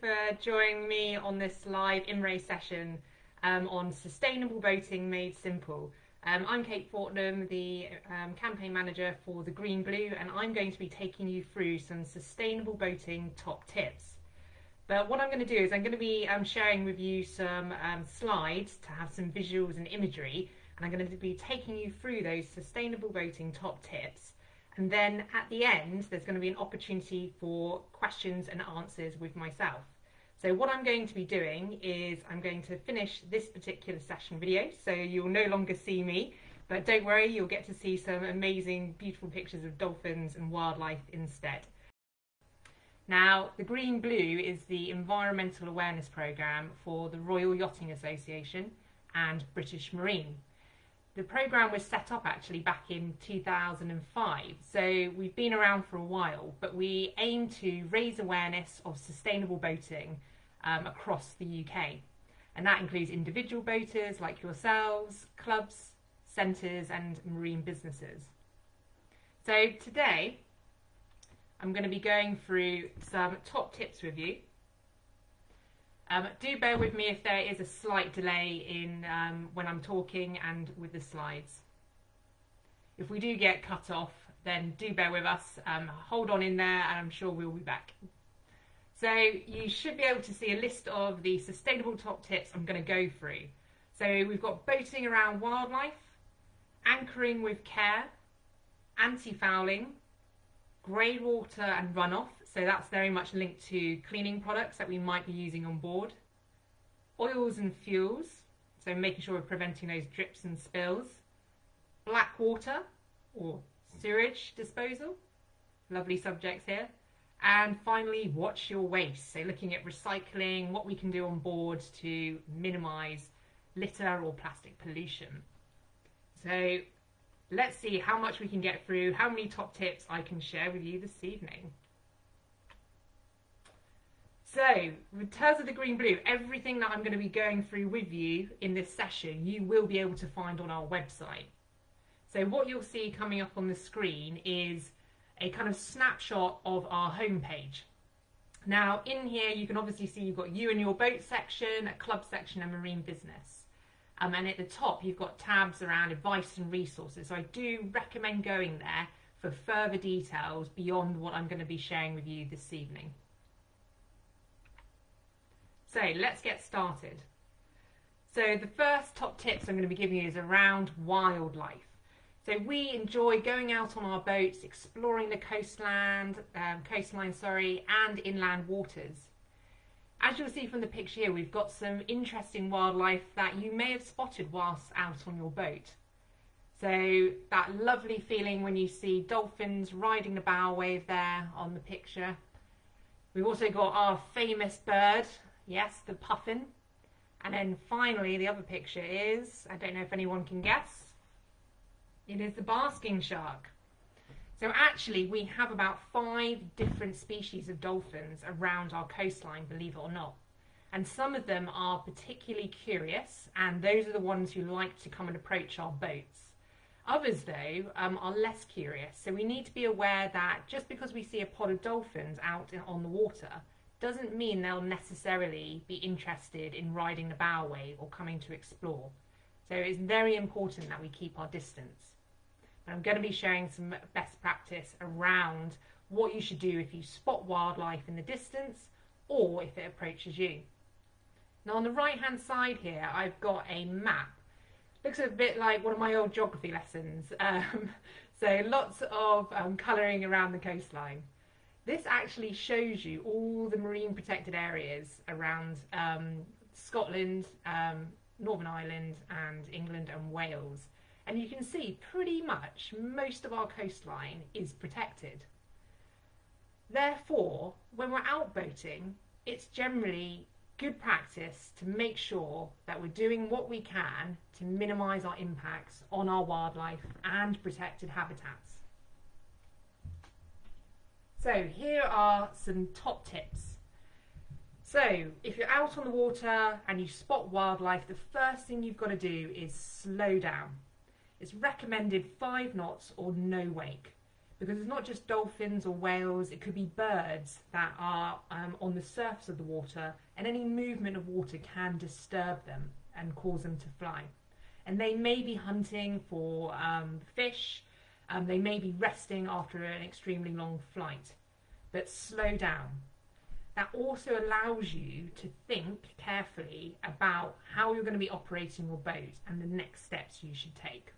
for joining me on this live Imray session um, on sustainable boating made simple. Um, I'm Kate Fortnam, the um, campaign manager for the Green Blue, and I'm going to be taking you through some sustainable boating top tips. But what I'm going to do is I'm going to be um, sharing with you some um, slides to have some visuals and imagery, and I'm going to be taking you through those sustainable boating top tips. And then at the end, there's going to be an opportunity for questions and answers with myself. So what I'm going to be doing is I'm going to finish this particular session video, so you'll no longer see me, but don't worry, you'll get to see some amazing, beautiful pictures of dolphins and wildlife instead. Now, the Green Blue is the environmental awareness programme for the Royal Yachting Association and British Marine. The programme was set up actually back in 2005, so we've been around for a while, but we aim to raise awareness of sustainable boating um, across the UK. And that includes individual boaters like yourselves, clubs, centres, and marine businesses. So today, I'm going to be going through some top tips with you. Um, do bear with me if there is a slight delay in um, when I'm talking and with the slides. If we do get cut off, then do bear with us. Um, hold on in there and I'm sure we'll be back. So you should be able to see a list of the sustainable top tips I'm going to go through. So we've got boating around wildlife, anchoring with care, anti-fouling, grey water and runoff, so that's very much linked to cleaning products that we might be using on board, oils and fuels, so making sure we're preventing those drips and spills, black water or sewage disposal, lovely subjects here, and finally watch your waste, so looking at recycling, what we can do on board to minimise litter or plastic pollution. So let's see how much we can get through, how many top tips I can share with you this evening. So, in terms of the green blue, everything that I'm going to be going through with you in this session, you will be able to find on our website. So what you'll see coming up on the screen is a kind of snapshot of our homepage. Now in here you can obviously see you've got you and your boat section, a club section and marine business. Um, and at the top, you've got tabs around advice and resources. So I do recommend going there for further details beyond what I'm going to be sharing with you this evening. So let's get started. So the first top tips I'm going to be giving you is around wildlife. So we enjoy going out on our boats, exploring the coastland, um, coastline, sorry, and inland waters. As you'll see from the picture here, we've got some interesting wildlife that you may have spotted whilst out on your boat. So that lovely feeling when you see dolphins riding the bow wave there on the picture. We've also got our famous bird, yes, the puffin. And then finally, the other picture is, I don't know if anyone can guess, it is the basking shark. So actually we have about five different species of dolphins around our coastline, believe it or not. And some of them are particularly curious and those are the ones who like to come and approach our boats. Others though um, are less curious, so we need to be aware that just because we see a pod of dolphins out in, on the water doesn't mean they'll necessarily be interested in riding the bow wave or coming to explore. So it's very important that we keep our distance. I'm going to be sharing some best practice around what you should do if you spot wildlife in the distance or if it approaches you. Now on the right hand side here I've got a map. Looks a bit like one of my old geography lessons. Um, so lots of um, colouring around the coastline. This actually shows you all the marine protected areas around um, Scotland, um, Northern Ireland and England and Wales and you can see pretty much most of our coastline is protected. Therefore, when we're out boating, it's generally good practice to make sure that we're doing what we can to minimise our impacts on our wildlife and protected habitats. So here are some top tips. So if you're out on the water and you spot wildlife, the first thing you've got to do is slow down. It's recommended five knots or no wake. because it's not just dolphins or whales, it could be birds that are um, on the surface of the water, and any movement of water can disturb them and cause them to fly. And they may be hunting for um, fish, um, they may be resting after an extremely long flight, but slow down. That also allows you to think carefully about how you're going to be operating your boat and the next steps you should take.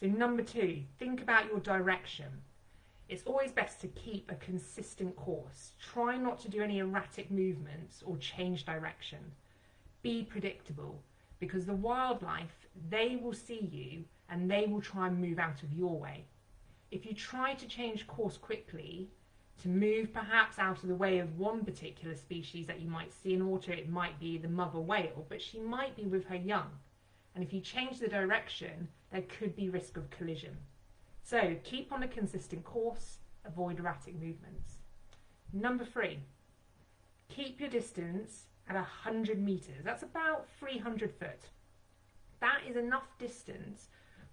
So, number two, think about your direction. It's always best to keep a consistent course. Try not to do any erratic movements or change direction. Be predictable because the wildlife, they will see you and they will try and move out of your way. If you try to change course quickly, to move perhaps out of the way of one particular species that you might see in water, it might be the mother whale, but she might be with her young. And if you change the direction, there could be risk of collision. So keep on a consistent course, avoid erratic movements. Number three, keep your distance at 100 metres. That's about 300 foot. That is enough distance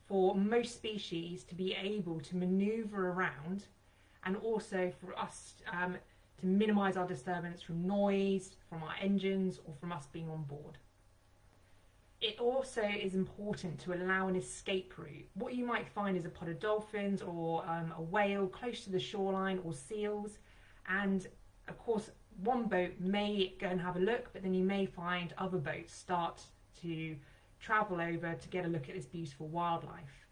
for most species to be able to manoeuvre around and also for us um, to minimise our disturbance from noise, from our engines, or from us being on board. It also is important to allow an escape route. What you might find is a pod of dolphins or um, a whale close to the shoreline or seals, and of course, one boat may go and have a look, but then you may find other boats start to travel over to get a look at this beautiful wildlife.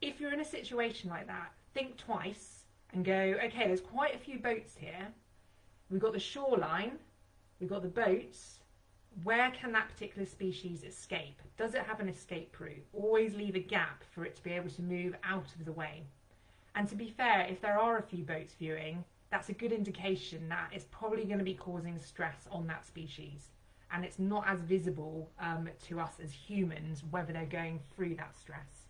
If you're in a situation like that, think twice and go, okay, there's quite a few boats here. We've got the shoreline, we've got the boats. Where can that particular species escape? Does it have an escape route? Always leave a gap for it to be able to move out of the way. And to be fair, if there are a few boats viewing, that's a good indication that it's probably going to be causing stress on that species. And it's not as visible um, to us as humans whether they're going through that stress.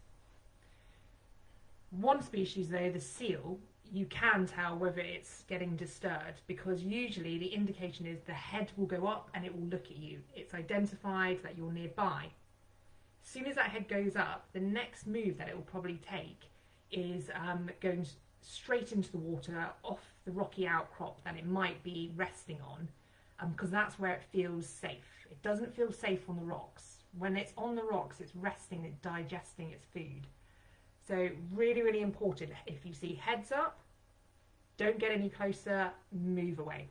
One species, though, the seal, you can tell whether it's getting disturbed because usually the indication is the head will go up and it will look at you. It's identified that you're nearby. As soon as that head goes up, the next move that it will probably take is um, going straight into the water off the rocky outcrop that it might be resting on because um, that's where it feels safe. It doesn't feel safe on the rocks. When it's on the rocks, it's resting, it's digesting its food. So really, really important. If you see heads up, don't get any closer, move away.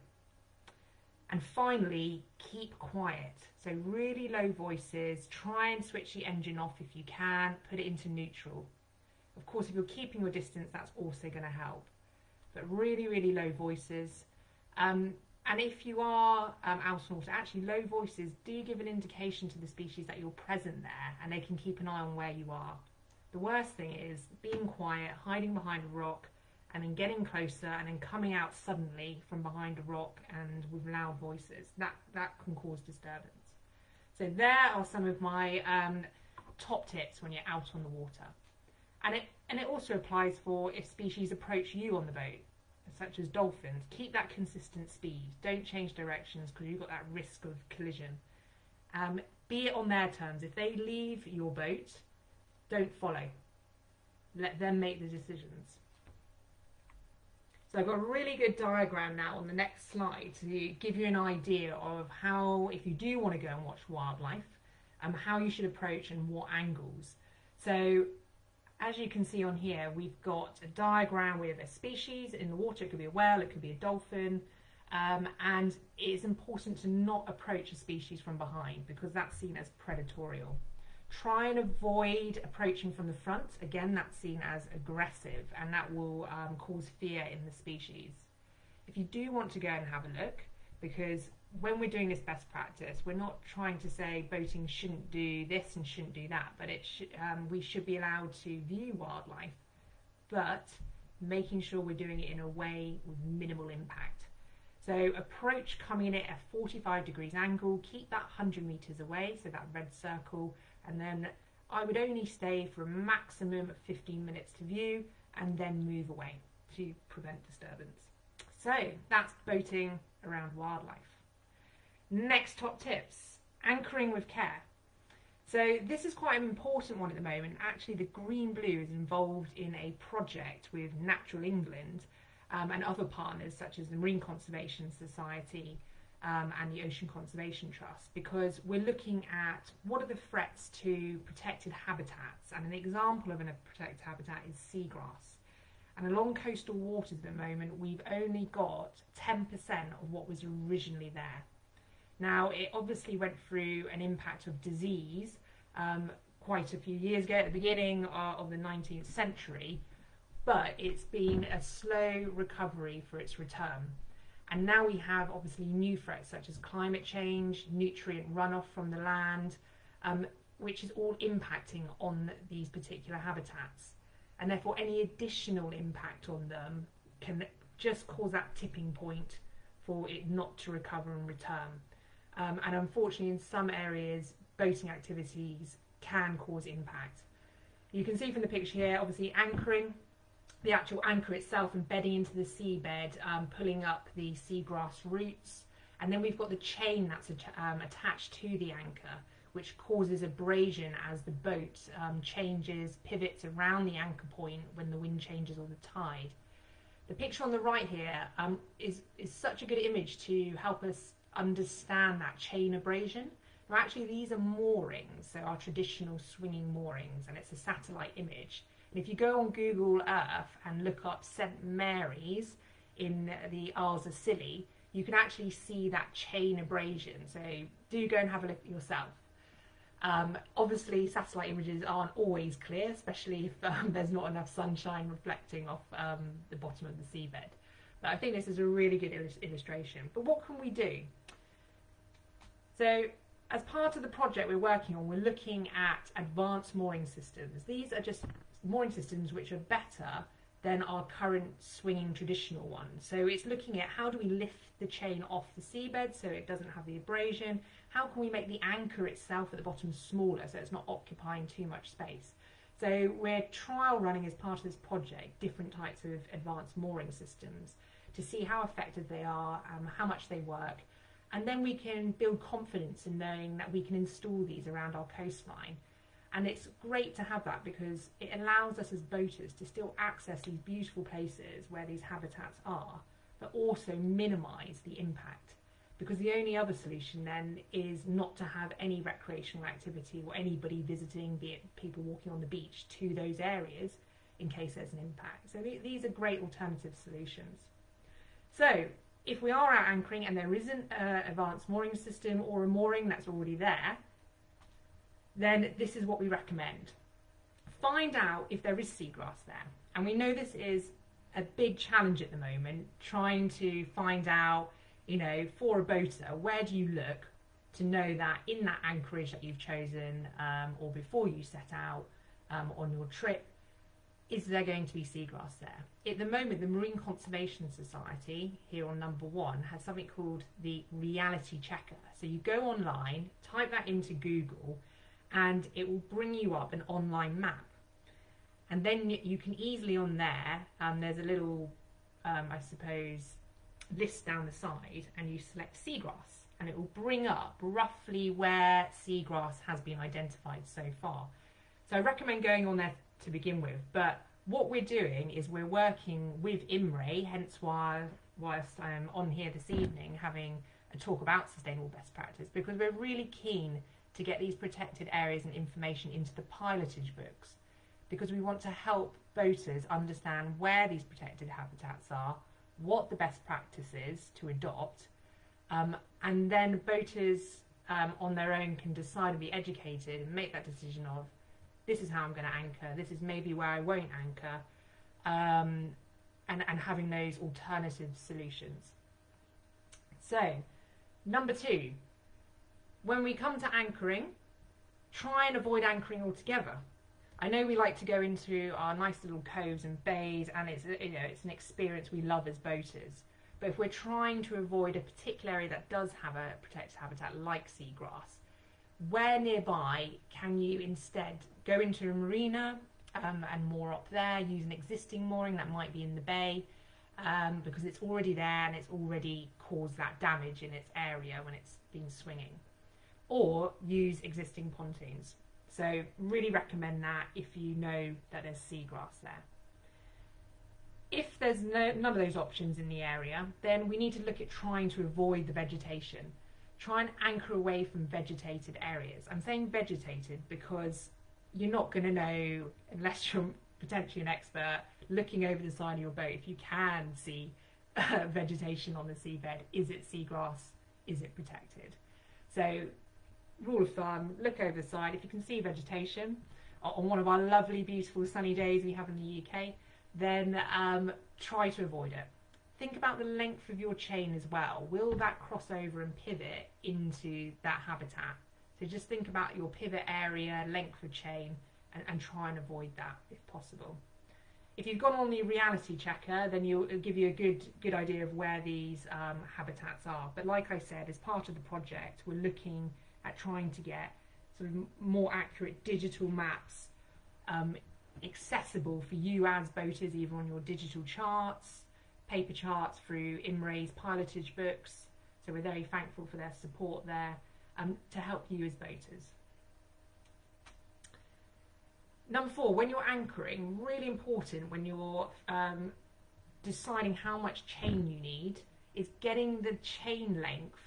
And finally, keep quiet. So really low voices, try and switch the engine off if you can, put it into neutral. Of course, if you're keeping your distance, that's also going to help. But really, really low voices. Um, and if you are um, out on water, actually low voices do give an indication to the species that you're present there and they can keep an eye on where you are. The worst thing is being quiet, hiding behind a rock, and then getting closer and then coming out suddenly from behind a rock and with loud voices. That, that can cause disturbance. So there are some of my um, top tips when you're out on the water. And it, and it also applies for if species approach you on the boat, such as dolphins. Keep that consistent speed. Don't change directions because you've got that risk of collision. Um, be it on their terms. If they leave your boat, don't follow. Let them make the decisions. So I've got a really good diagram now on the next slide to give you an idea of how, if you do want to go and watch wildlife, um, how you should approach and what angles. So as you can see on here, we've got a diagram with a species in the water. It could be a whale, it could be a dolphin. Um, and it's important to not approach a species from behind because that's seen as predatorial. Try and avoid approaching from the front. Again, that's seen as aggressive and that will um, cause fear in the species. If you do want to go and have a look, because when we're doing this best practice, we're not trying to say boating shouldn't do this and shouldn't do that, but it sh- um, we should be allowed to view wildlife, but making sure we're doing it in a way with minimal impact. So approach coming in at a 45 degrees angle, keep that 100 meters away, so that red circle, and then I would only stay for a maximum of 15 minutes to view and then move away to prevent disturbance. So that's boating around wildlife. Next top tips, anchoring with care. So this is quite an important one at the moment. Actually, the Green Blue is involved in a project with Natural England um, and other partners such as the Marine Conservation Society um, and the Ocean Conservation Trust because we're looking at what are the threats to protected habitats and an example of a protected habitat is seagrass. And along coastal waters at the moment we've only got 10% of what was originally there. Now it obviously went through an impact of disease um, quite a few years ago at the beginning uh, of the 19th century but it's been a slow recovery for its return. And now we have obviously new threats such as climate change, nutrient runoff from the land, um, which is all impacting on these particular habitats. And therefore, any additional impact on them can just cause that tipping point for it not to recover and return. Um, and unfortunately, in some areas, boating activities can cause impact. You can see from the picture here, obviously anchoring the actual anchor itself embedding into the seabed, um, pulling up the seagrass roots. And then we've got the chain that's um, attached to the anchor, which causes abrasion as the boat um, changes, pivots around the anchor point when the wind changes or the tide. The picture on the right here um, is, is such a good image to help us understand that chain abrasion. Now actually these are moorings, so our traditional swinging moorings, and it's a satellite image. And if you go on Google Earth and look up St Mary's in the Isles of Scilly, you can actually see that chain abrasion. So do go and have a look yourself. Um, obviously, satellite images aren't always clear, especially if um, there's not enough sunshine reflecting off um, the bottom of the seabed. But I think this is a really good illustration. But what can we do? So as part of the project we're working on, we're looking at advanced mooring systems. These are just mooring systems which are better than our current swinging traditional ones. So it's looking at how do we lift the chain off the seabed so it doesn't have the abrasion, how can we make the anchor itself at the bottom smaller so it's not occupying too much space. So we're trial running as part of this project different types of advanced mooring systems to see how effective they are, um, how much they work, and then we can build confidence in knowing that we can install these around our coastline and it's great to have that because it allows us as boaters to still access these beautiful places where these habitats are, but also minimise the impact. Because the only other solution then is not to have any recreational activity or anybody visiting, be it people walking on the beach, to those areas in case there's an impact. So th these are great alternative solutions. So if we are out anchoring and there isn't an advanced mooring system or a mooring that's already there, then this is what we recommend. Find out if there is seagrass there. And we know this is a big challenge at the moment, trying to find out, you know, for a boater, where do you look to know that in that anchorage that you've chosen um, or before you set out um, on your trip, is there going to be seagrass there? At the moment, the Marine Conservation Society, here on number one, has something called the reality checker. So you go online, type that into Google, and it will bring you up an online map. And then you can easily on there, um, there's a little, um, I suppose, list down the side, and you select seagrass, and it will bring up roughly where seagrass has been identified so far. So I recommend going on there to begin with, but what we're doing is we're working with Imray, hence why whilst I'm on here this evening having a talk about sustainable best practice, because we're really keen to get these protected areas and information into the pilotage books because we want to help boaters understand where these protected habitats are, what the best practice is to adopt, um, and then boaters um, on their own can decide and be educated and make that decision of this is how I'm going to anchor, this is maybe where I won't anchor, um, and, and having those alternative solutions. So, number two, when we come to anchoring, try and avoid anchoring altogether. I know we like to go into our nice little coves and bays, and it's you know it's an experience we love as boaters. But if we're trying to avoid a particular area that does have a protected habitat like seagrass, where nearby can you instead go into a marina um, and moor up there, use an existing mooring that might be in the bay, um, because it's already there and it's already caused that damage in its area when it's been swinging or use existing pontoons. So really recommend that if you know that there's seagrass there. If there's no, none of those options in the area, then we need to look at trying to avoid the vegetation. Try and anchor away from vegetated areas. I'm saying vegetated because you're not going to know, unless you're potentially an expert, looking over the side of your boat, if you can see uh, vegetation on the seabed, is it seagrass? Is it protected? So, rule of thumb, look over the side. If you can see vegetation on one of our lovely, beautiful sunny days we have in the UK, then um, try to avoid it. Think about the length of your chain as well. Will that cross over and pivot into that habitat? So just think about your pivot area, length of chain, and, and try and avoid that if possible. If you've gone on the reality checker, then you'll, it'll give you a good good idea of where these um, habitats are. But like I said, as part of the project, we're looking at trying to get sort of more accurate digital maps um, accessible for you as boaters, either on your digital charts, paper charts through Imray's pilotage books. So we're very thankful for their support there um, to help you as boaters. Number four, when you're anchoring, really important when you're um, deciding how much chain you need, is getting the chain length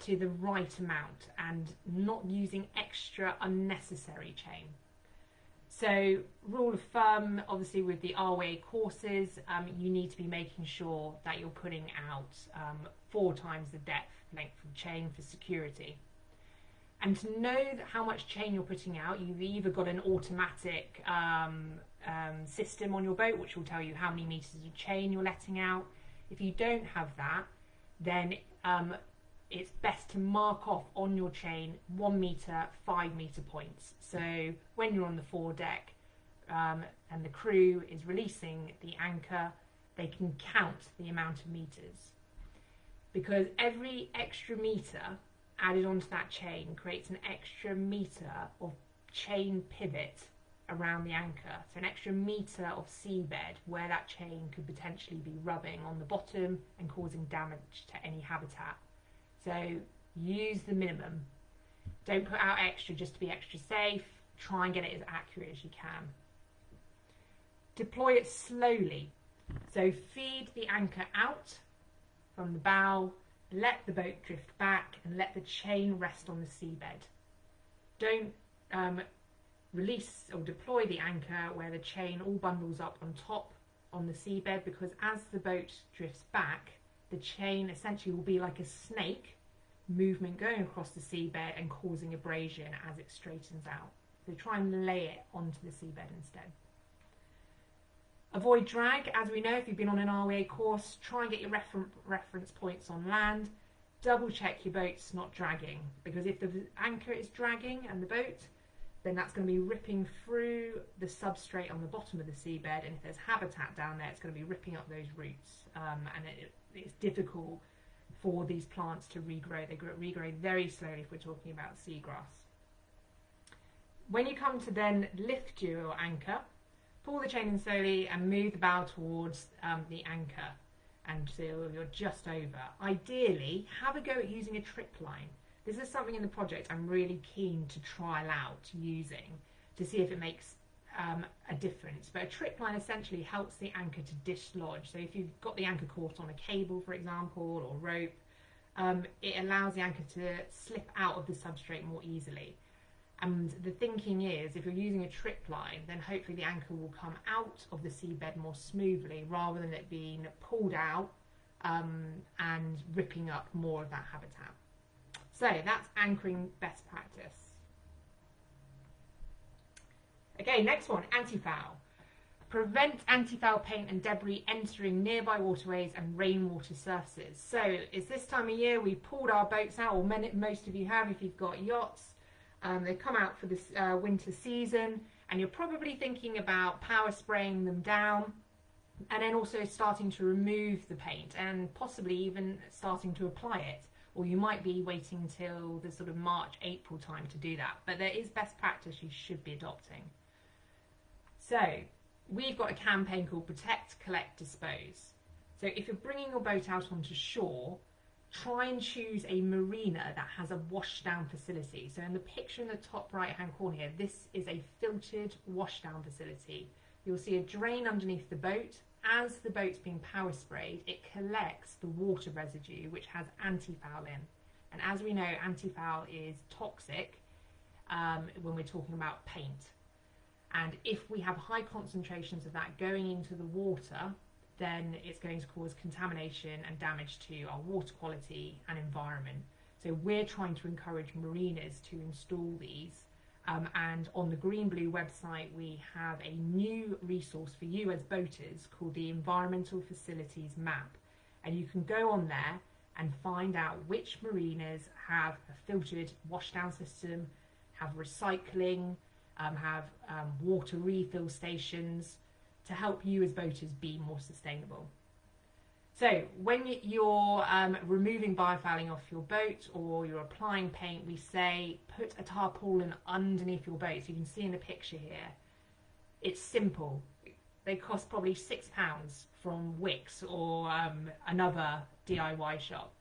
to the right amount and not using extra unnecessary chain. So, rule of thumb, obviously, with the RYA courses, um, you need to be making sure that you're putting out um, four times the depth length of chain for security. And to know how much chain you're putting out, you've either got an automatic um, um, system on your boat which will tell you how many meters of chain you're letting out. If you don't have that, then um, it's best to mark off on your chain one meter, five meter points. So when you're on the foredeck um, and the crew is releasing the anchor, they can count the amount of meters. Because every extra meter added onto that chain creates an extra meter of chain pivot around the anchor. So an extra meter of seabed where that chain could potentially be rubbing on the bottom and causing damage to any habitat. So use the minimum. Don't put out extra just to be extra safe. Try and get it as accurate as you can. Deploy it slowly. So feed the anchor out from the bow let the boat drift back and let the chain rest on the seabed. Don't um, release or deploy the anchor where the chain all bundles up on top on the seabed because as the boat drifts back, the chain essentially will be like a snake movement going across the seabed and causing abrasion as it straightens out. So try and lay it onto the seabed instead. Avoid drag, as we know if you've been on an RYA course, try and get your refer reference points on land. Double check your boat's not dragging because if the anchor is dragging and the boat, then that's going to be ripping through the substrate on the bottom of the seabed and if there's habitat down there it's going to be ripping up those roots um, and it, it's difficult for these plants to regrow. They grow, regrow very slowly if we're talking about seagrass. When you come to then lift your anchor, pull the chain in slowly and move the bow towards um, the anchor until you're just over. Ideally, have a go at using a trip line. This is something in the project I'm really keen to trial out using to see if it makes um, a difference. But a trip line essentially helps the anchor to dislodge. So if you've got the anchor caught on a cable, for example, or rope, um, it allows the anchor to slip out of the substrate more easily. And the thinking is, if you're using a trip line, then hopefully the anchor will come out of the seabed more smoothly rather than it being pulled out um, and ripping up more of that habitat. So that's anchoring best practice. Okay, next one, anti-foul. Prevent anti-foul paint and debris entering nearby waterways and rainwater surfaces. So it's this time of year we pulled our boats out, or many, most of you have if you've got yachts, um, they come out for this uh, winter season, and you're probably thinking about power spraying them down and then also starting to remove the paint and possibly even starting to apply it. Or you might be waiting until the sort of March, April time to do that. But there is best practice you should be adopting. So, we've got a campaign called Protect, Collect, Dispose. So, if you're bringing your boat out onto shore, try and choose a marina that has a washdown facility. So in the picture in the top right hand corner here, this is a filtered washdown facility. You'll see a drain underneath the boat. As the boat's being power sprayed, it collects the water residue which has antifoul in. And as we know, antifoul is toxic um, when we're talking about paint. And if we have high concentrations of that going into the water, then it's going to cause contamination and damage to our water quality and environment. So we're trying to encourage marinas to install these. Um, and on the Green Blue website, we have a new resource for you as boaters called the Environmental Facilities Map. And you can go on there and find out which marinas have a filtered washdown system, have recycling, um, have um, water refill stations, to help you as boaters be more sustainable. So when you're um, removing biofouling off your boat or you're applying paint, we say put a tarpaulin underneath your boat. So you can see in the picture here, it's simple. They cost probably six pounds from Wickes or um, another DIY shop.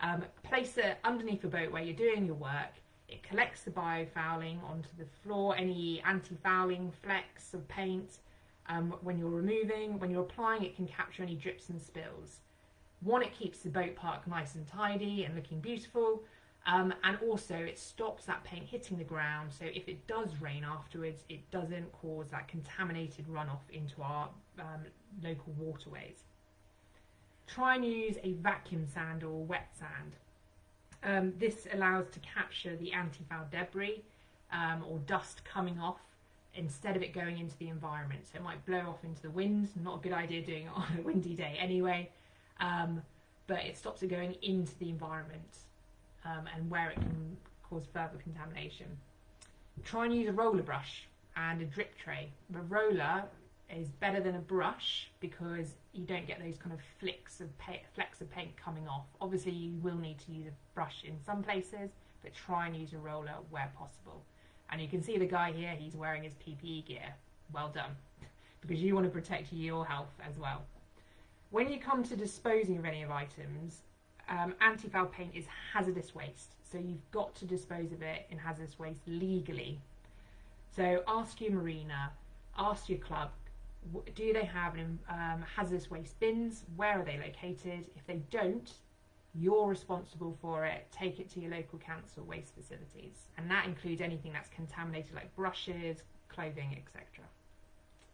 Um, place it underneath your boat where you're doing your work. It collects the biofouling onto the floor, any anti-fouling flecks of paint, um, when you're removing, when you're applying, it can capture any drips and spills. One, it keeps the boat park nice and tidy and looking beautiful. Um, and also it stops that paint hitting the ground so if it does rain afterwards it doesn't cause that contaminated runoff into our um, local waterways. Try and use a vacuum sand or wet sand. Um, this allows to capture the anti-foul debris um, or dust coming off instead of it going into the environment. So it might blow off into the wind. Not a good idea doing it on a windy day anyway. Um, but it stops it going into the environment um, and where it can cause further contamination. Try and use a roller brush and a drip tray. The roller is better than a brush because you don't get those kind of flicks of paint, flecks of paint coming off. Obviously, you will need to use a brush in some places, but try and use a roller where possible. And you can see the guy here, he's wearing his PPE gear. Well done. because you want to protect your health as well. When you come to disposing of any of items, um, anti-foul paint is hazardous waste. So you've got to dispose of it in hazardous waste legally. So ask your marina, ask your club, do they have um, hazardous waste bins? Where are they located? If they don't, you're responsible for it. Take it to your local council waste facilities. And that includes anything that's contaminated like brushes, clothing, etc.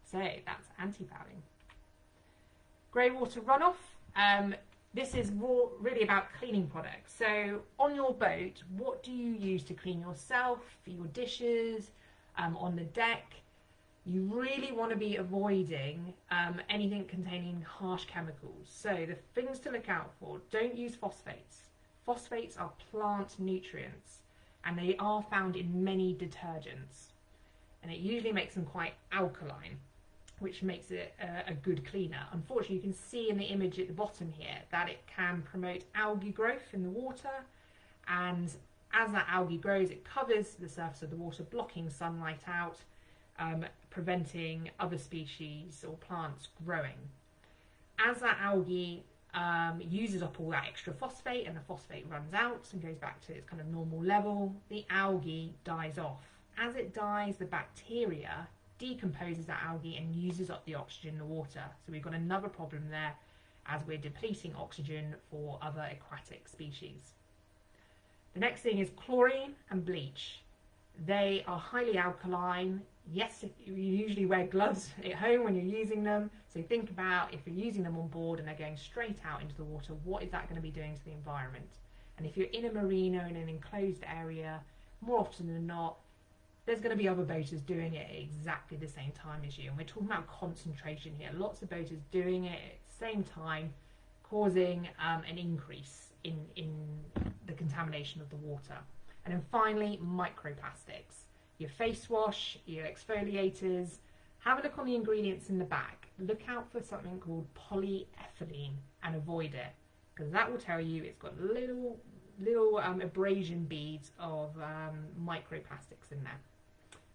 So that's anti-fouling. Grey water runoff. Um, this is more really about cleaning products. So on your boat, what do you use to clean yourself, for your dishes, um, on the deck? You really want to be avoiding um, anything containing harsh chemicals. So the things to look out for, don't use phosphates. Phosphates are plant nutrients and they are found in many detergents. And it usually makes them quite alkaline, which makes it a, a good cleaner. Unfortunately, you can see in the image at the bottom here that it can promote algae growth in the water and as that algae grows, it covers the surface of the water, blocking sunlight out, um, preventing other species or plants growing. As that algae um, uses up all that extra phosphate and the phosphate runs out and goes back to its kind of normal level, the algae dies off. As it dies, the bacteria decomposes that algae and uses up the oxygen in the water. So we've got another problem there as we're depleting oxygen for other aquatic species. The next thing is chlorine and bleach. They are highly alkaline yes, you usually wear gloves at home when you're using them. So think about if you're using them on board and they're going straight out into the water, what is that going to be doing to the environment? And if you're in a marina in an enclosed area, more often than not, there's going to be other boaters doing it at exactly the same time as you. And we're talking about concentration here. Lots of boaters doing it at the same time, causing um, an increase in, in the contamination of the water. And then finally, microplastics your face wash, your exfoliators. Have a look on the ingredients in the back. Look out for something called polyethylene and avoid it because that will tell you it's got little little um, abrasion beads of um, microplastics in there.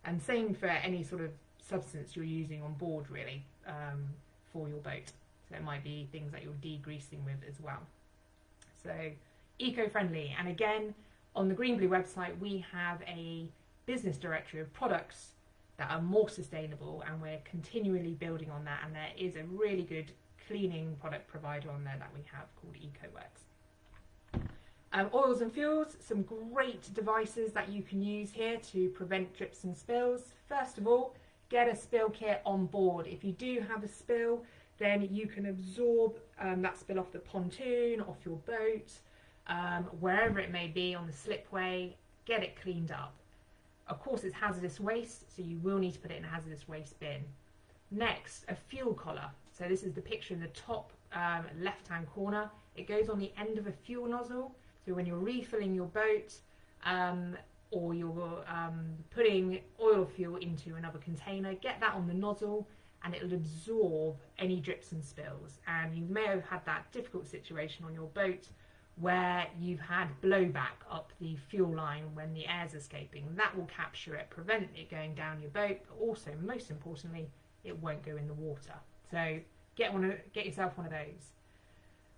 And same for any sort of substance you're using on board really um, for your boat. So it might be things that you're degreasing with as well. So eco-friendly. And again, on the Green Blue website, we have a business directory of products that are more sustainable and we're continually building on that and there is a really good cleaning product provider on there that we have called EcoWorks. Um, oils and fuels, some great devices that you can use here to prevent drips and spills. First of all, get a spill kit on board. If you do have a spill, then you can absorb um, that spill off the pontoon, off your boat, um, wherever it may be on the slipway, get it cleaned up. Of course, it's hazardous waste, so you will need to put it in a hazardous waste bin. Next, a fuel collar. So this is the picture in the top um, left-hand corner. It goes on the end of a fuel nozzle. So when you're refilling your boat um, or you're um, putting oil fuel into another container, get that on the nozzle and it'll absorb any drips and spills. And you may have had that difficult situation on your boat where you've had blowback up the fuel line when the air's escaping. That will capture it, prevent it going down your boat, but also, most importantly, it won't go in the water. So get one, of, get yourself one of those.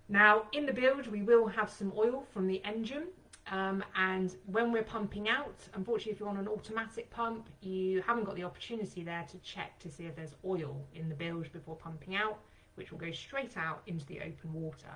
Now, in the bilge, we will have some oil from the engine. Um, and when we're pumping out, unfortunately, if you're on an automatic pump, you haven't got the opportunity there to check to see if there's oil in the bilge before pumping out, which will go straight out into the open water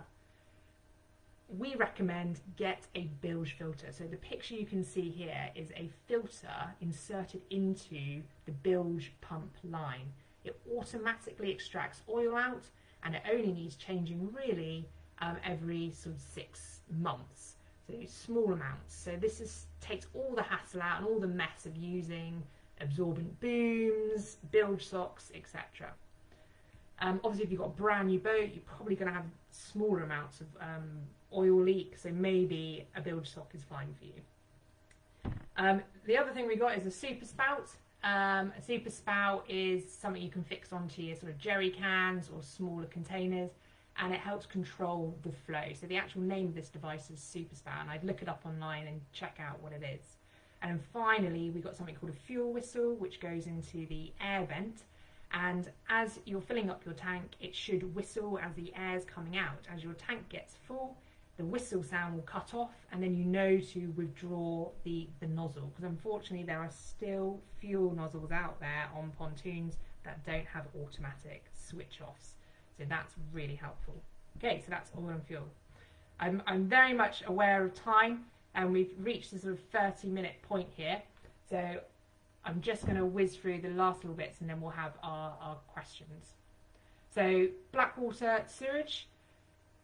we recommend get a bilge filter. So the picture you can see here is a filter inserted into the bilge pump line. It automatically extracts oil out and it only needs changing really um, every sort of six months. So small amounts. So this is takes all the hassle out and all the mess of using absorbent booms, bilge socks, etc. Um, obviously, if you've got a brand new boat, you're probably going to have smaller amounts of um, oil leak, so maybe a bilge sock is fine for you. Um, the other thing we got is a super spout. Um, a super spout is something you can fix onto your sort of jerry cans or smaller containers and it helps control the flow. So the actual name of this device is super spout and I'd look it up online and check out what it is. And then finally we got something called a fuel whistle which goes into the air vent and as you're filling up your tank it should whistle as the air is coming out. As your tank gets full the whistle sound will cut off and then you know to withdraw the, the nozzle. Because unfortunately there are still fuel nozzles out there on pontoons that don't have automatic switch offs. So that's really helpful. Okay so that's oil and fuel. I'm, I'm very much aware of time and we've reached the sort of 30 minute point here. So I'm just going to whiz through the last little bits and then we'll have our, our questions. So blackwater sewage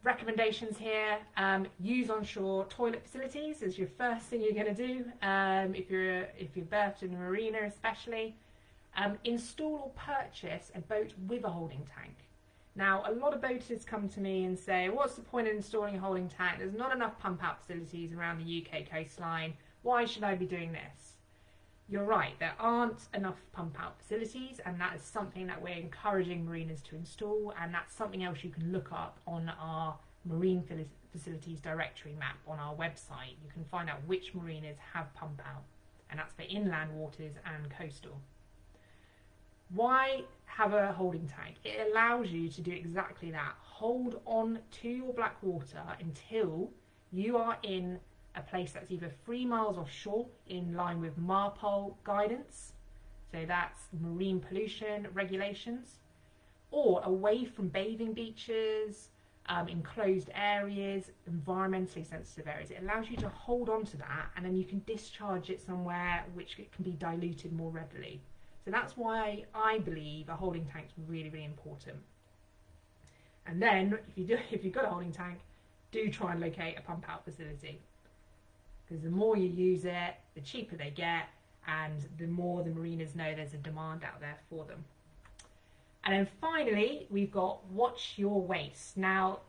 recommendations here. Um, use onshore toilet facilities as your first thing you're going to do um, if you're if you're berthed in a marina especially. Um, install or purchase a boat with a holding tank. Now a lot of boaters come to me and say what's the point of installing a holding tank? There's not enough pump out facilities around the UK coastline. Why should I be doing this you're right, there aren't enough pump out facilities, and that is something that we're encouraging marinas to install, and that's something else you can look up on our marine facilities directory map on our website. You can find out which marinas have pump out, and that's for inland waters and coastal. Why have a holding tank? It allows you to do exactly that. Hold on to your black water until you are in a place that's either three miles offshore in line with MARPOL guidance, so that's marine pollution regulations, or away from bathing beaches, um, enclosed areas, environmentally sensitive areas. It allows you to hold on to that and then you can discharge it somewhere which can be diluted more readily. So that's why I believe a holding tank is really, really important. And then if you do, if you've got a holding tank, do try and locate a pump out facility because the more you use it, the cheaper they get, and the more the marinas know there's a demand out there for them. And then finally, we've got watch your waste. Now,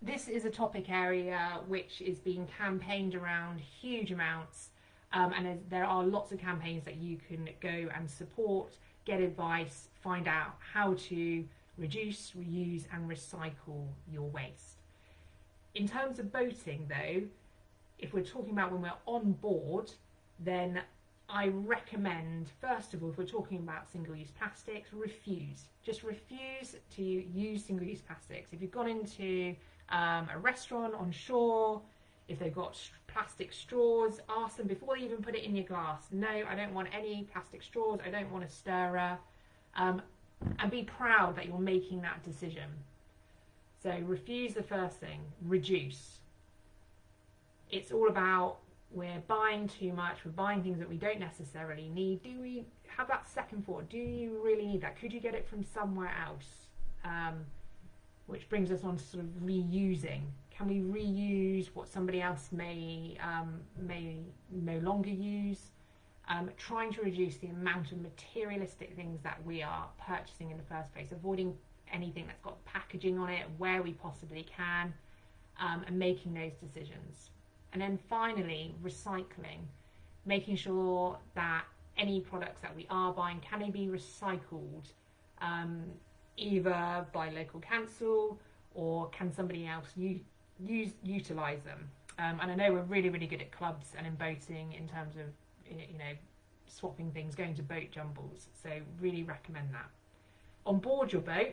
this is a topic area which is being campaigned around huge amounts, um, and there are lots of campaigns that you can go and support, get advice, find out how to reduce, reuse, and recycle your waste. In terms of boating, though, if we're talking about when we're on board, then I recommend, first of all, if we're talking about single-use plastics, refuse. Just refuse to use single-use plastics. If you've gone into um, a restaurant on shore, If they've got plastic straws, ask them before they even put it in your glass. No, I don't want any plastic straws. I don't want a stirrer. Um, and be proud that you're making that decision. So refuse the first thing, reduce. It's all about we're buying too much, we're buying things that we don't necessarily need. Do we have that second thought? Do you really need that? Could you get it from somewhere else? Um, which brings us on to sort of reusing. Can we reuse what somebody else may um, may no longer use? Um, trying to reduce the amount of materialistic things that we are purchasing in the first place, avoiding anything that's got packaging on it where we possibly can, um, and making those decisions. And then finally, recycling, making sure that any products that we are buying can they be recycled um, either by local council or can somebody else use, use utilize them. Um, and I know we're really, really good at clubs and in boating in terms of you know swapping things, going to boat jumbles. So really recommend that. On board your boat,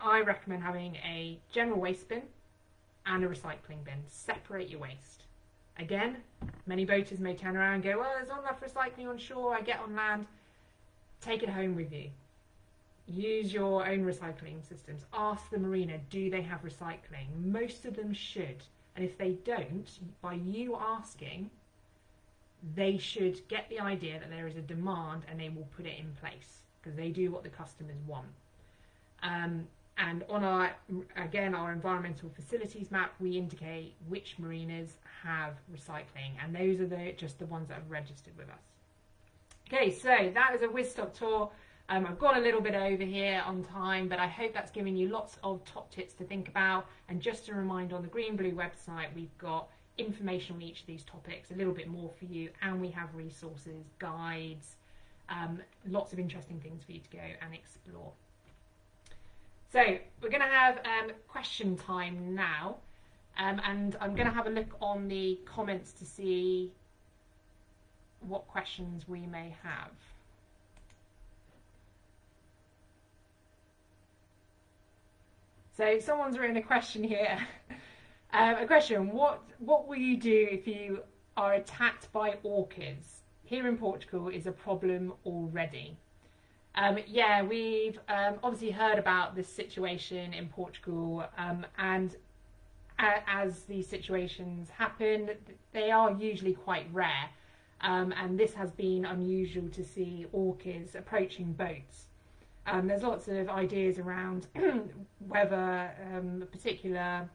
I recommend having a general waste bin and a recycling bin. Separate your waste. Again, many boaters may turn around and go, well, there's not enough recycling on shore, I get on land. Take it home with you. Use your own recycling systems. Ask the marina, do they have recycling? Most of them should. And if they don't, by you asking, they should get the idea that there is a demand and they will put it in place because they do what the customers want. Um, and on our, again, our environmental facilities map, we indicate which marinas have recycling, and those are the, just the ones that have registered with us. Okay, so that is a Wizstop tour. Um, I've gone a little bit over here on time, but I hope that's given you lots of top tips to think about. And just a reminder on the Green Blue website, we've got information on each of these topics, a little bit more for you, and we have resources, guides, um, lots of interesting things for you to go and explore. So we're going to have um, question time now, um, and I'm going to have a look on the comments to see what questions we may have. So someone's written a question here. um, a question: What what will you do if you are attacked by orcas? Here in Portugal is a problem already. Um, yeah, we've um, obviously heard about this situation in Portugal, um, and a- as these situations happen, they are usually quite rare. Um, and this has been unusual to see orcas approaching boats. Um, there's lots of ideas around whether um, a particular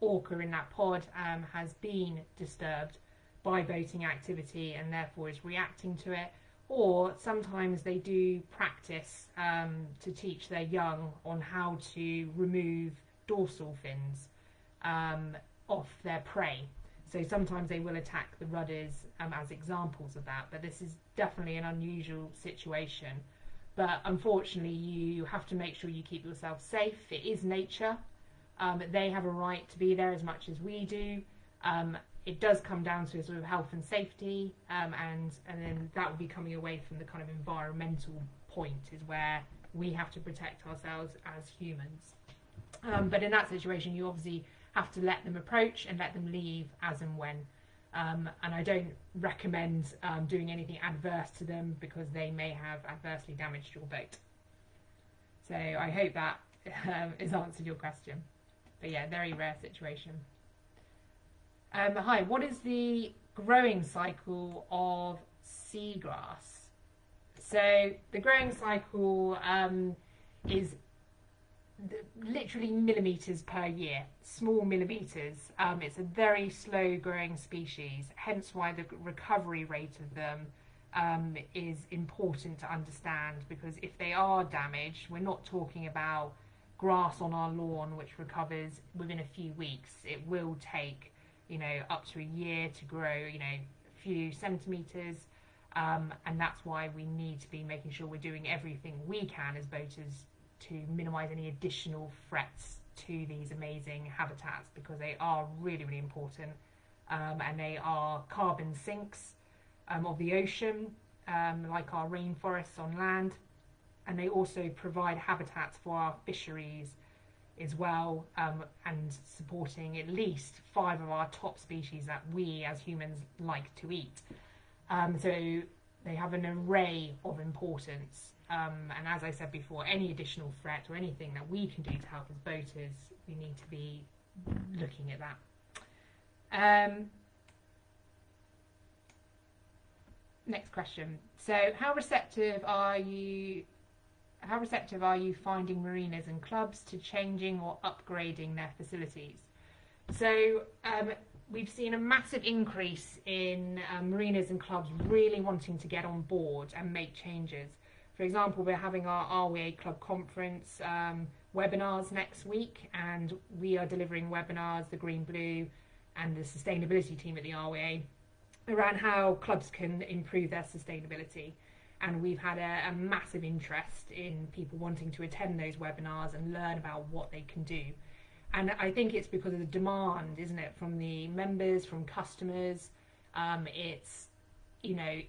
orca in that pod has been disturbed by boating activity and therefore is reacting to it or sometimes they do practice um, to teach their young on how to remove dorsal fins um, off their prey. So sometimes they will attack the rudders um, as examples of that, but this is definitely an unusual situation. But unfortunately, you have to make sure you keep yourself safe. It is nature. Um, they have a right to be there as much as we do. Um, it does come down to sort of health and safety, um, and and then that will be coming away from the kind of environmental point is where we have to protect ourselves as humans. Um, but in that situation, you obviously have to let them approach and let them leave as and when. Um, and I don't recommend um, doing anything adverse to them because they may have adversely damaged your boat. So I hope that um, has answered your question. But yeah, very rare situation. Um, hi, what is the growing cycle of seagrass? So the growing cycle um, is literally millimeters per year, small millimeters. Um, it's a very slow growing species, hence why the recovery rate of them um, is important to understand because if they are damaged, we're not talking about grass on our lawn which recovers within a few weeks. It will take you know, up to a year to grow, you know, a few centimetres. Um, and that's why we need to be making sure we're doing everything we can as boaters to minimise any additional threats to these amazing habitats because they are really, really important. Um, and they are carbon sinks um, of the ocean, um, like our rainforests on land. And they also provide habitats for our fisheries as well um, and supporting at least five of our top species that we as humans like to eat. Um, so they have an array of importance. Um, and as I said before, any additional threat or anything that we can do to help as boaters, we need to be looking at that. Um, next question. So, how receptive are you how receptive are you finding marinas and clubs to changing or upgrading their facilities? So um, we've seen a massive increase in um, marinas and clubs really wanting to get on board and make changes. For example, we're having our RYA Club Conference um, webinars next week, and we are delivering webinars, the Green Blue and the sustainability team at the RYA, around how clubs can improve their sustainability and we've had a, a, massive interest in people wanting to attend those webinars and learn about what they can do. And I think it's because of the demand, isn't it, from the members, from customers. Um, it's, you know,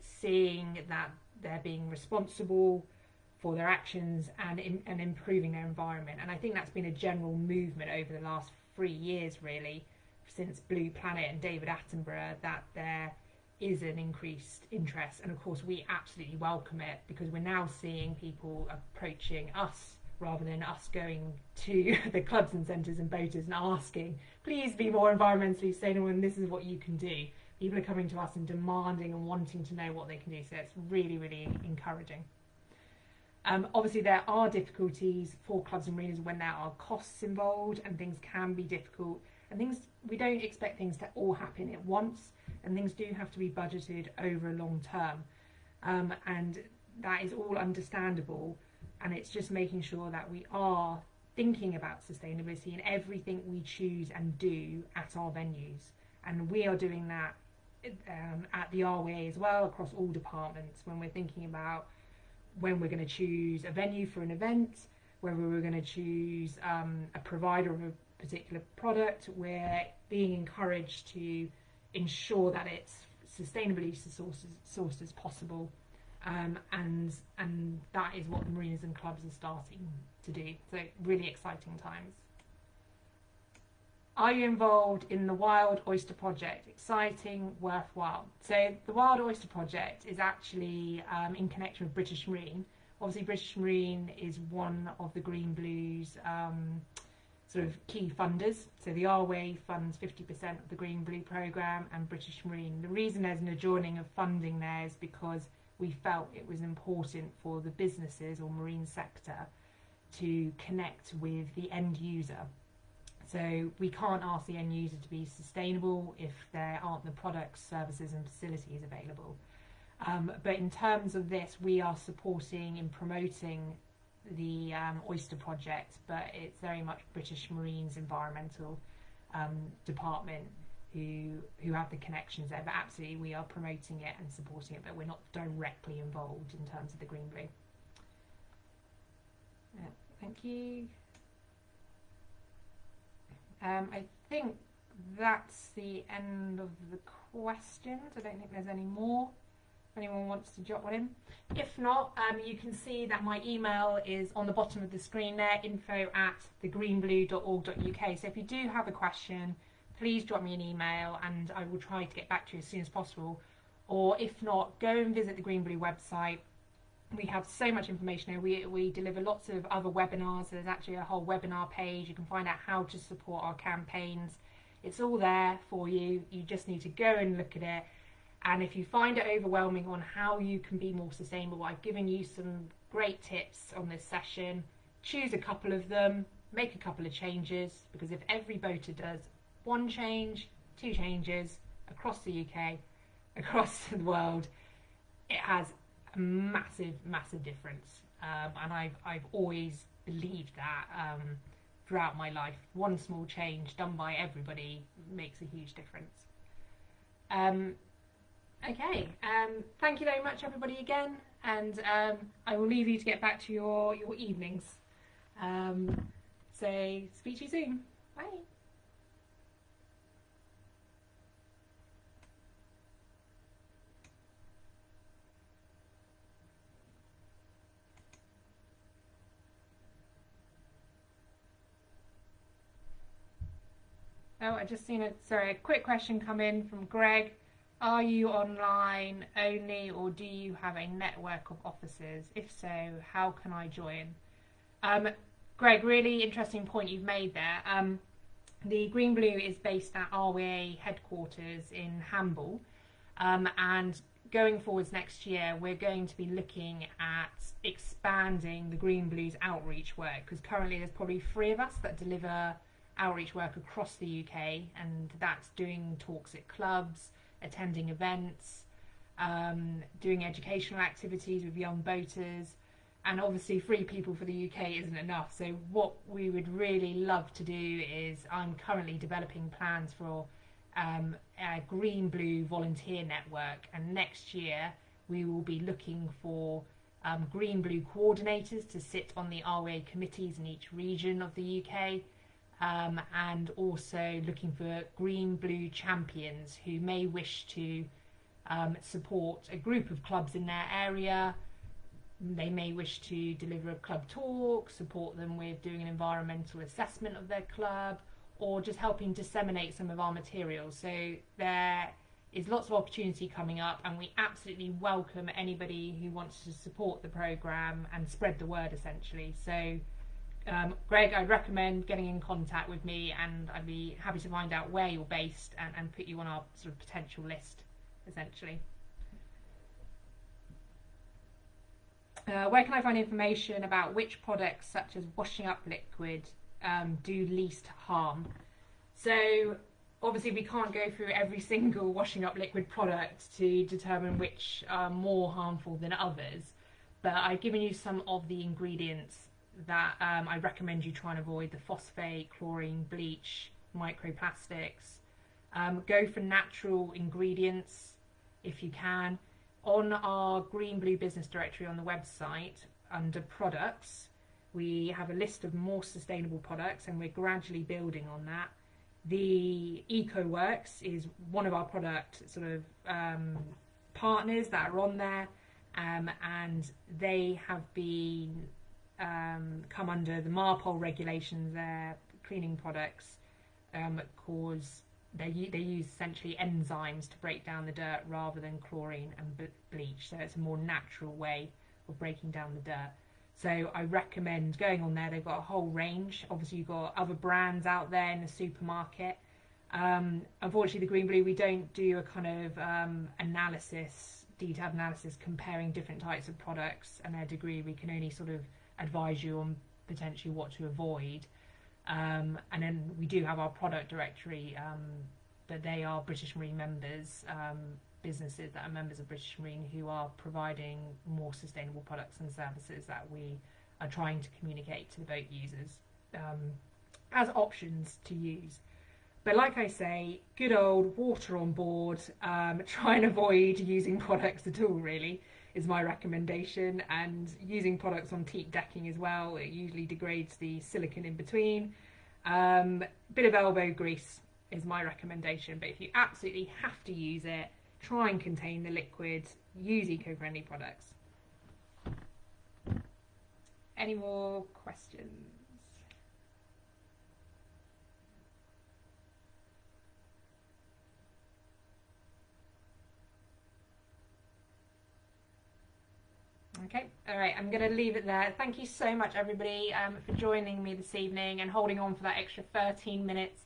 seeing that they're being responsible for their actions and, in, and improving their environment. And I think that's been a general movement over the last three years, really, since Blue Planet and David Attenborough, that they're is an increased interest, and of course, we absolutely welcome it because we're now seeing people approaching us rather than us going to the clubs and centres and boaters and asking, please be more environmentally sustainable, and this is what you can do. People are coming to us and demanding and wanting to know what they can do, so it's really, really encouraging. Um, obviously, there are difficulties for clubs and marinas when there are costs involved, and things can be difficult. And things we don't expect things to all happen at once and things do have to be budgeted over a long term. Um, and that is all understandable. And it's just making sure that we are thinking about sustainability in everything we choose and do at our venues. And we are doing that um, at the RYA as well across all departments when we're thinking about when we're going to choose a venue for an event, whether we're going to choose um, a provider of particular product, we're being encouraged to ensure that it's sustainably sourced, sourced as possible. Um, and and that is what the marinas and clubs are starting to do. So really exciting times. Are you involved in the Wild Oyster Project? Exciting, worthwhile. So the Wild Oyster Project is actually um, in connection with British Marine. Obviously, British Marine is one of the Green Blues um, sort of key funders. So the RYA funds 50% of the Green Blue programme and British Marine. The reason there's an adjoining of funding there is because we felt it was important for the businesses or marine sector to connect with the end user. So we can't ask the end user to be sustainable if there aren't the products, services and facilities available. Um, but in terms of this, we are supporting and promoting the um, Oyster Project, but it's very much British Marines Environmental um, Department who who have the connections there. But absolutely, we are promoting it and supporting it, but we're not directly involved in terms of the Green Blue. Yeah, thank you. Um, I think that's the end of the questions. I don't think there's any more if anyone wants to jot one in. If not, um, you can see that my email is on the bottom of the screen there, info at thegreenblue.org.uk. So if you do have a question, please drop me an email and I will try to get back to you as soon as possible. Or if not, go and visit the Green Blue website. We have so much information here. We, we deliver lots of other webinars. There's actually a whole webinar page. You can find out how to support our campaigns. It's all there for you. You just need to go and look at it and if you find it overwhelming on how you can be more sustainable, I've given you some great tips on this session. Choose a couple of them, make a couple of changes, because if every boater does one change, two changes across the UK, across the world, it has a massive, massive difference. Um, and I've, I've always believed that um, throughout my life. One small change done by everybody makes a huge difference. Um, Okay, um, thank you very much, everybody, again, and um, I will leave you to get back to your, your evenings. Um, so, speak to you soon. Bye. Oh, I just seen a sorry a quick question come in from Greg. Are you online only, or do you have a network of offices? If so, how can I join? Um, Greg, really interesting point you've made there. Um, the Green Blue is based at RYA headquarters in Hamble, um, and going forwards next year, we're going to be looking at expanding the Green Blues outreach work because currently there's probably three of us that deliver outreach work across the UK, and that's doing talks at clubs, attending events, um, doing educational activities with young boaters. And obviously, free people for the UK isn't enough. So, what we would really love to do is I'm currently developing plans for um, a green blue volunteer network, and next year we will be looking for um, green blue coordinators to sit on the RYA committees in each region of the UK um, and also looking for green blue champions who may wish to um, support a group of clubs in their area. They may wish to deliver a club talk, support them with doing an environmental assessment of their club, or just helping disseminate some of our materials. So there is lots of opportunity coming up, and we absolutely welcome anybody who wants to support the program and spread the word essentially. So um, Greg, I'd recommend getting in contact with me and I'd be happy to find out where you're based and, and put you on our sort of potential list, essentially. Uh, where can I find information about which products, such as washing up liquid, um, do least harm? So, obviously, we can't go through every single washing up liquid product to determine which are more harmful than others, but I've given you some of the ingredients that um, I recommend you try and avoid the phosphate, chlorine, bleach, microplastics. Um, go for natural ingredients if you can. On our Green Blue Business Directory on the website, under products, we have a list of more sustainable products and we're gradually building on that. The EcoWorks is one of our product sort of um, partners that are on there, um, and they have been um, come under the MARPOL regulations. Their cleaning products um, cause they they use essentially enzymes to break down the dirt rather than chlorine and bleach. So it's a more natural way of breaking down the dirt. So I recommend going on there. They've got a whole range. Obviously, you've got other brands out there in the supermarket. Um, unfortunately, the Green Blue, we don't do a kind of um, analysis, detailed analysis comparing different types of products and their degree. We can only sort of advise you on potentially what to avoid. Um, and then we do have our product directory, um, but they are British Marine members, um, businesses that are members of British Marine who are providing more sustainable products and services that we are trying to communicate to the boat users um, as options to use. But like I say, good old water on board, um, try and avoid using products at all, really is my recommendation. And using products on teak decking as well, it usually degrades the silicon in between. Um, bit of elbow grease is my recommendation, but if you absolutely have to use it, try and contain the liquid, use eco-friendly products. Any more questions? Okay, all right, I'm going to leave it there. Thank you so much, everybody, um, for joining me this evening and holding on for that extra 13 minutes.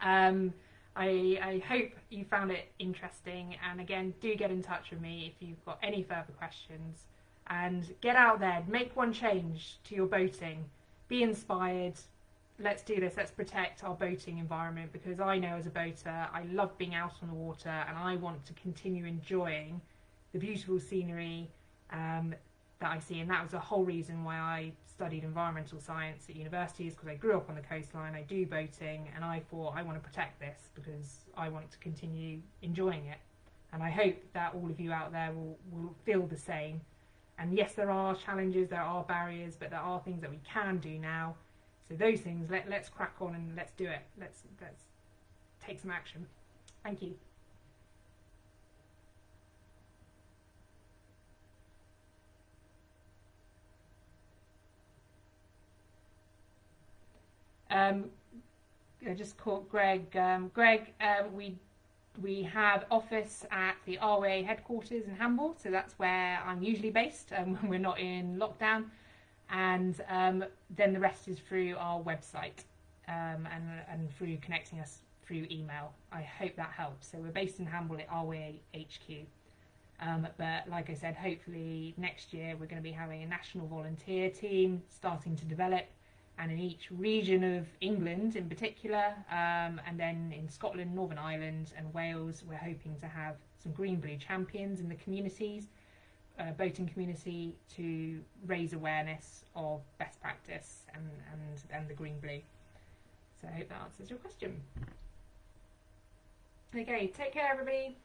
Um, I, I, hope you found it interesting, and again, do get in touch with me if you've got any further questions. And get out there, make one change to your boating, be inspired. Let's do this, let's protect our boating environment because I know as a boater, I love being out on the water and I want to continue enjoying the beautiful scenery. Um, that I see, and that was the whole reason why I studied environmental science at university is because I grew up on the coastline, I do boating, and I thought I want to protect this because I want to continue enjoying it. And I hope that all of you out there will, will feel the same. And yes, there are challenges, there are barriers, but there are things that we can do now. So those things, let, let's crack on and let's do it. Let's, let's take some action. Thank you. Um, I just caught Greg. Um, Greg, um, we we have office at the RYA headquarters in Hamble, so that's where I'm usually based um, when we're not in lockdown. And um, then the rest is through our website um, and, and through connecting us through email. I hope that helps. So we're based in Hamble at RYA HQ. Um, but like I said, hopefully next year we're going to be having a national volunteer team starting to develop and in each region of England in particular, um, and then in Scotland, Northern Ireland, and Wales, we're hoping to have some green blue champions in the communities, uh, boating community, to raise awareness of best practice and, and, and the green blue. So I hope that answers your question. Okay, take care, everybody.